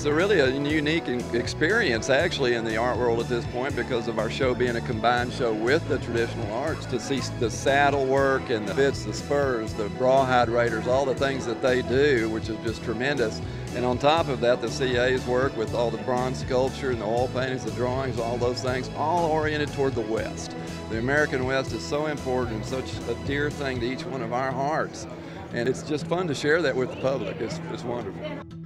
It's a really a unique experience actually in the art world at this point because of our show being a combined show with the traditional arts to see the saddle work and the bits, the spurs, the rawhide braiders, all the things that they do, which is just tremendous. And on top of that, the CA's work with all the bronze sculpture and the oil paintings, the drawings, all those things, all oriented toward the West. The American West is so important and such a dear thing to each one of our hearts. And it's just fun to share that with the public. It's, it's wonderful.